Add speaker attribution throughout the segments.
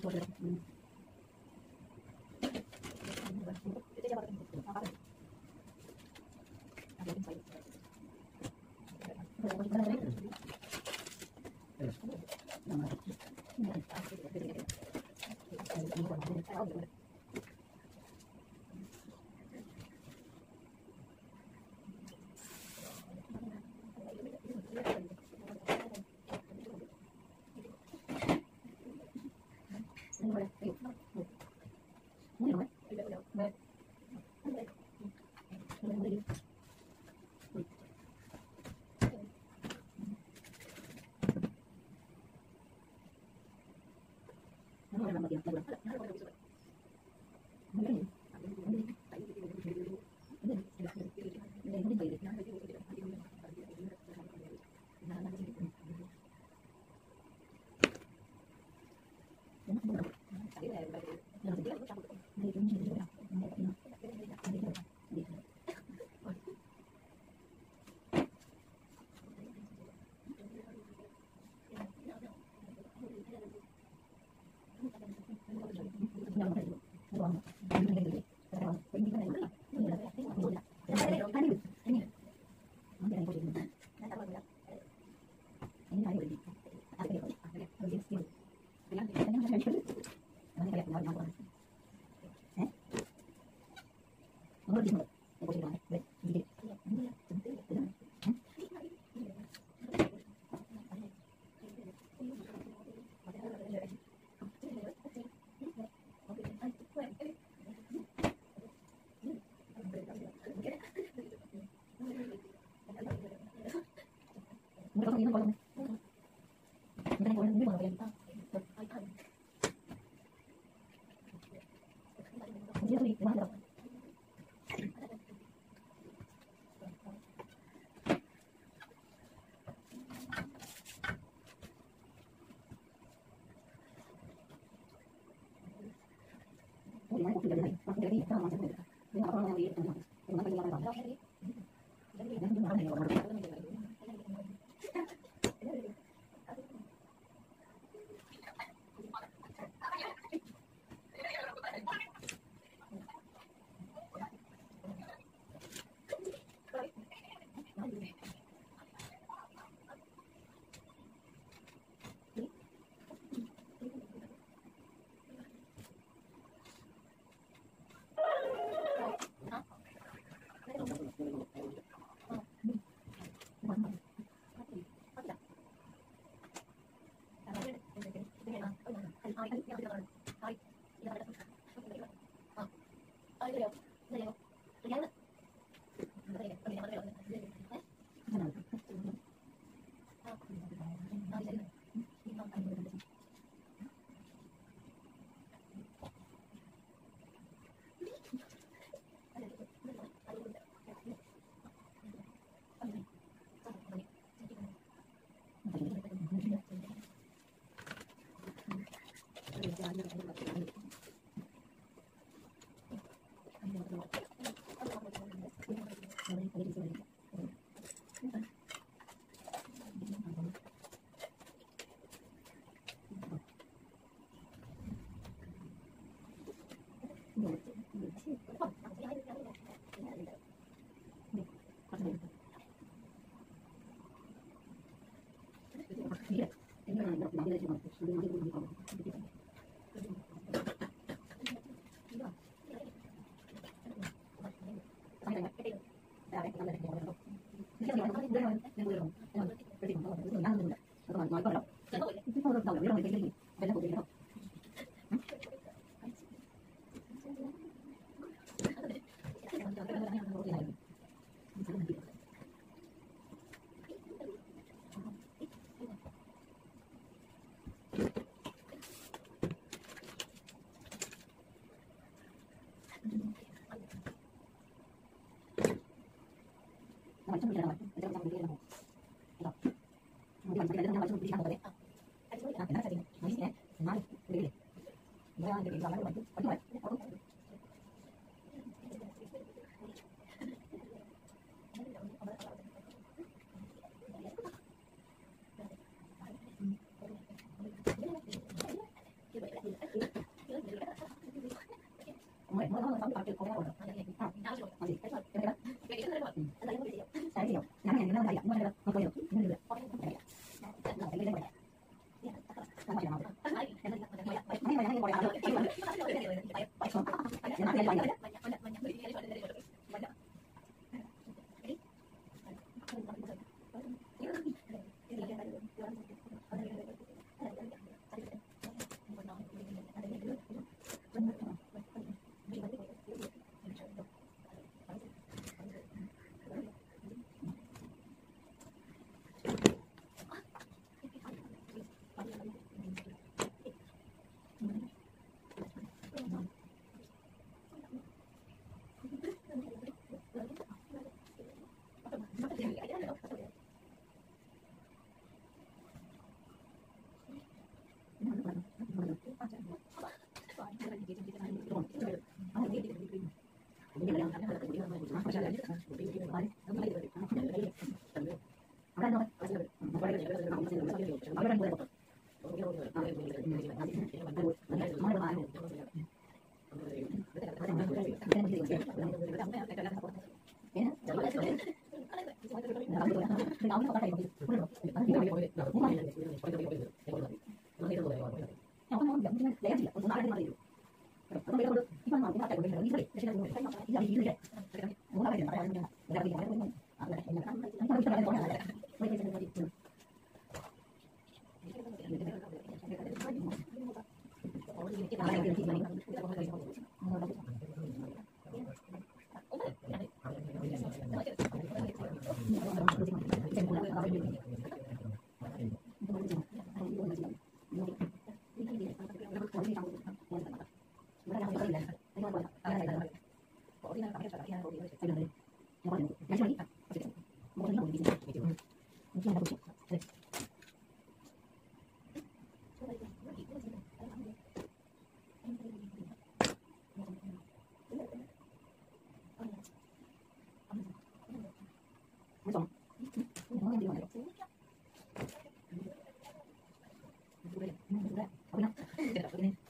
Speaker 1: por 也不得了，
Speaker 2: 你还给我做。
Speaker 1: mới có gì nó có không mình đang ngồi lên nước mờ vậy
Speaker 2: Hãy subscribe cho kênh Ghiền Mì
Speaker 1: Gõ
Speaker 2: Để
Speaker 1: không bỏ lỡ
Speaker 2: những video
Speaker 1: Gracias. なんでかかるかかるかかるか
Speaker 3: かるかかるこ
Speaker 1: れね。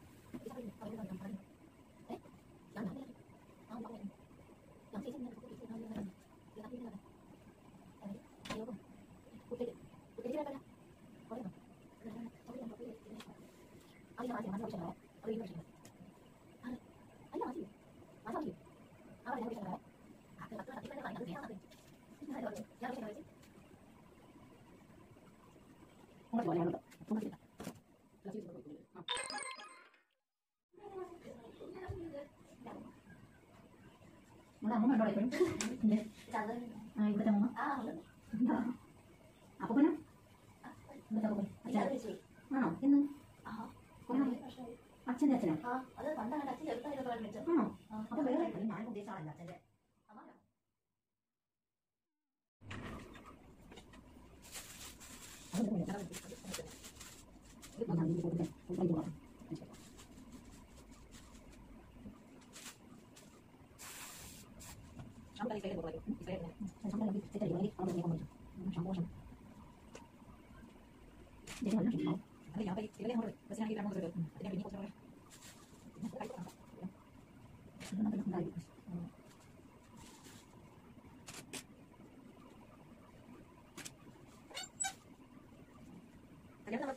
Speaker 2: 私は?
Speaker 1: 啊，真的真的。
Speaker 2: 啊，我在房贷那点只有贷了个，没做。嗯，
Speaker 1: 啊，
Speaker 2: 好。我每个月给
Speaker 1: 你拿的工资交了，真的，
Speaker 2: 好吗？
Speaker 1: 啊，我也不用交了，我也
Speaker 3: 不用交了，我
Speaker 1: 就把他们工资领，工资领了。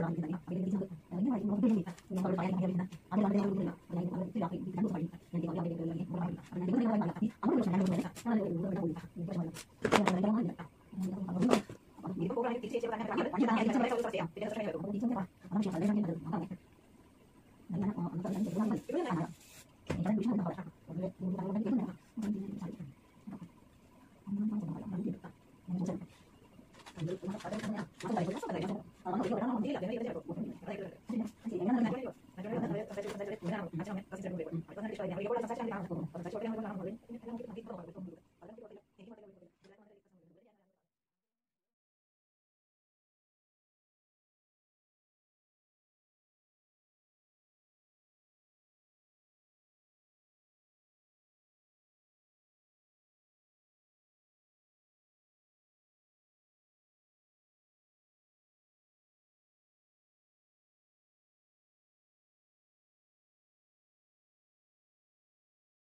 Speaker 1: 然后你可以打电话给那个经销商嗯另外一个模这个模块就是房间里面单